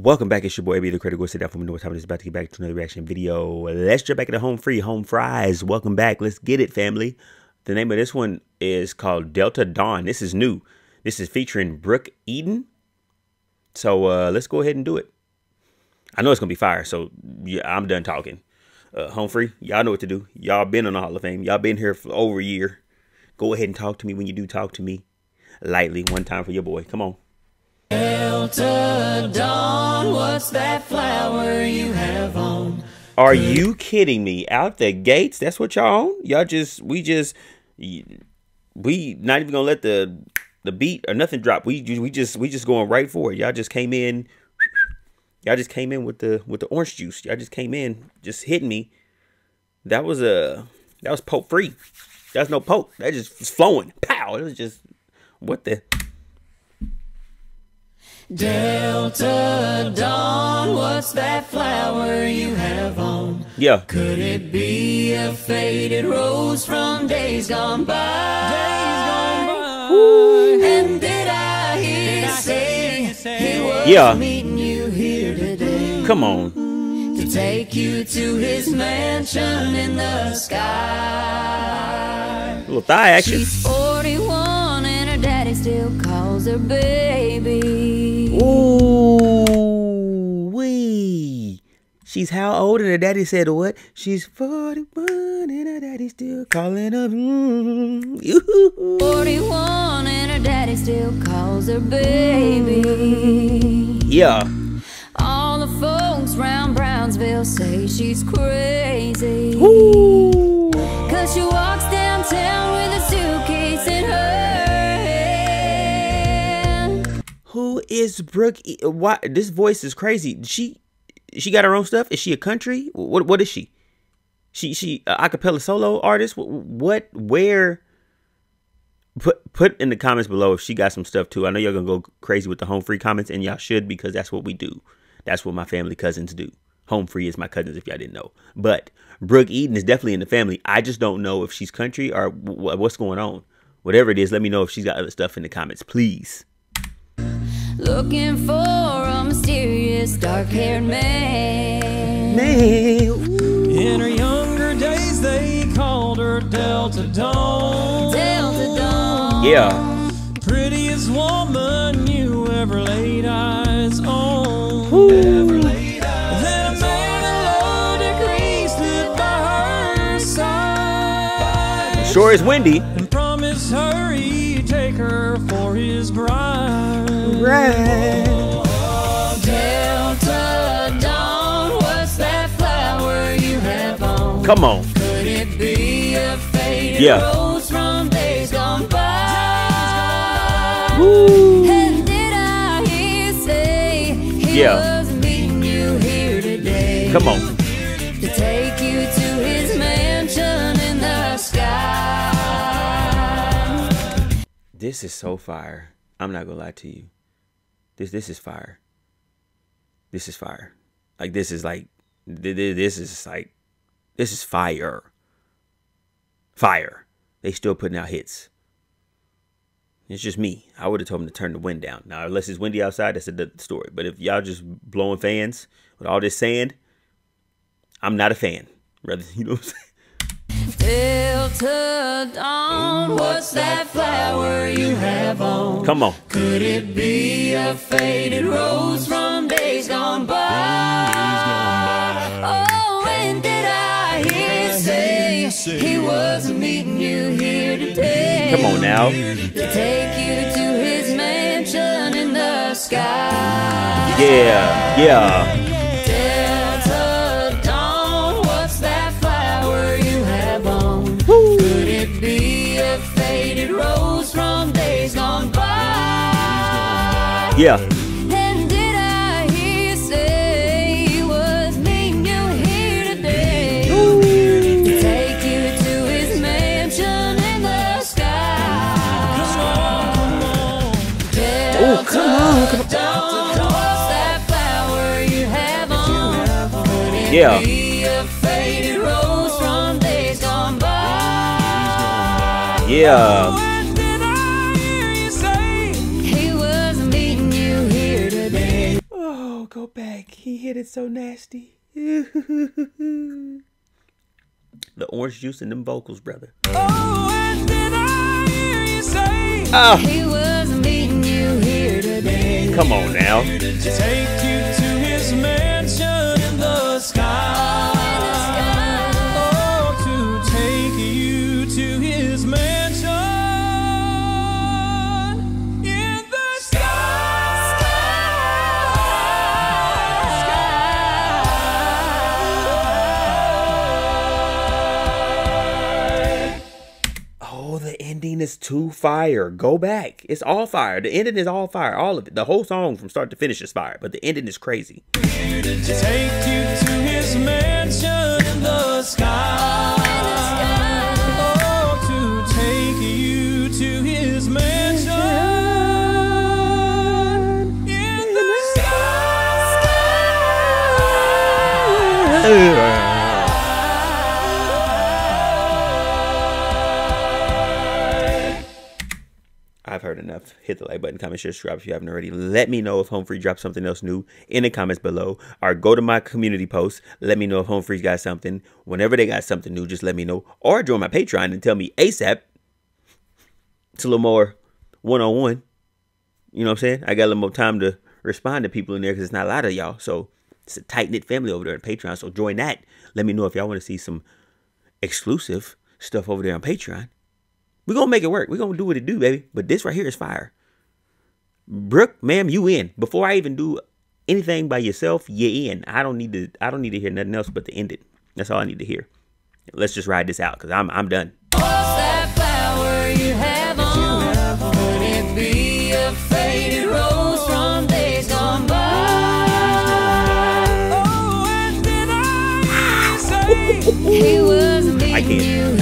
Welcome back, it's your boy AB the Kreator. Sit down for me. Know what time it is about to get back to another reaction video. Let's jump back into home free, home fries. Welcome back. Let's get it, family. The name of this one is called Delta Dawn. This is new. This is featuring Brooke Eden. So uh, let's go ahead and do it. I know it's gonna be fire. So yeah, I'm done talking. Uh, home free, y'all know what to do. Y'all been on the Hall of Fame. Y'all been here for over a year. Go ahead and talk to me when you do talk to me lightly. One time for your boy. Come on. Delta Dawn, what's that flower you have on? Are you kidding me? Out the gates? That's what y'all on? Y'all just we just we not even gonna let the the beat or nothing drop. We we just we just going right for it. Y'all just came in. Y'all just came in with the with the orange juice. Y'all just came in, just hitting me. That was a that was poke free. That's no poke. That just was flowing. Pow! It was just what the Delta Dawn, what's that flower you have on? Yeah. Could it be a faded rose from days gone by? Days gone by. And did I hear you say he was Yeah. meeting you here today? Come on. To take you to his mansion in the sky. little thigh action. She's 41 and her daddy still calls her baby. Ooh wee. She's how old? And her daddy said what? She's 41 and her daddy still calling her. Mm, yoo-hoo. 41 and her daddy still calls her baby. Yeah. All the folks round Brownsville say she's crazy. Ooh. Is Brooke? E- Why this voice is crazy? She she got her own stuff. Is she a country? What what is she? She she a acapella solo artist? What, what where? Put put in the comments below if she got some stuff too. I know y'all gonna go crazy with the home free comments, and y'all should because that's what we do. That's what my family cousins do. Home free is my cousins, if y'all didn't know. But Brooke Eden is definitely in the family. I just don't know if she's country or what's going on. Whatever it is, let me know if she's got other stuff in the comments, please. Looking for a mysterious dark haired man. Man. In her younger days, they called her Delta Dawn. Delta Dawn. Yeah. Prettiest woman you ever laid eyes on. Ever laid eyes then a man in low degree stood by her side Sure is windy. and promised her he'd take her for his bride. Right. Delta Dawn, what's that flower you have on? Come on. Could it be a faded Yeah. rose from days gone by? And did I hear say he Yeah. was meeting you here today? Come on. To take you to his mansion in the sky. This is so fire. I'm not gonna lie to you. This this is fire. This is fire. Like this is like th- th- this is like this is fire. Fire. They still putting out hits. It's just me. I would have told them to turn the wind down. Now, unless it's windy outside, that's a story. But if y'all just blowing fans with all this sand, I'm not a fan. Rather, you know what I'm saying? Delta Dawn? What's that flower you have on? Come on. Could it be a faded rose from days gone by? Oh, and did I hear say he was meeting you here today? Come on now. To take you to his mansion in the sky. Yeah. Yeah. Sky. Oh, come on. Come on. Dawn, what's go back. He hit it so nasty. the orange juice and them vocals, brother. Oh, and then I hear you say, Oh, He was meeting you here today. come on now. Oh, the ending is too fire. Go back. It's all fire. The ending is all fire. All of it. The whole song from start to finish is fire, but the ending is crazy. I've heard enough. Hit the like button, comment, share, subscribe if you haven't already. Let me know if Home Free drops something else new in the comments below. Or go to my community post. Let me know if Home Free's got something. Whenever they got something new, just let me know. Or join my Patreon and tell me ASAP. It's a little more one on one. You know what I'm saying? I got a little more time to respond to people in there because it's not a lot of y'all. So it's a tight knit family over there on Patreon. So join that. Let me know if y'all want to see some exclusive stuff over there on Patreon. We're gonna make it work. We're gonna do what it do, baby. But this right here is fire. Brooke, ma'am, you in. Before I even do anything by yourself, you in. I don't need to I don't need to hear nothing else but to end it. That's all I need to hear. Let's just ride this out because I'm I'm done. I can't.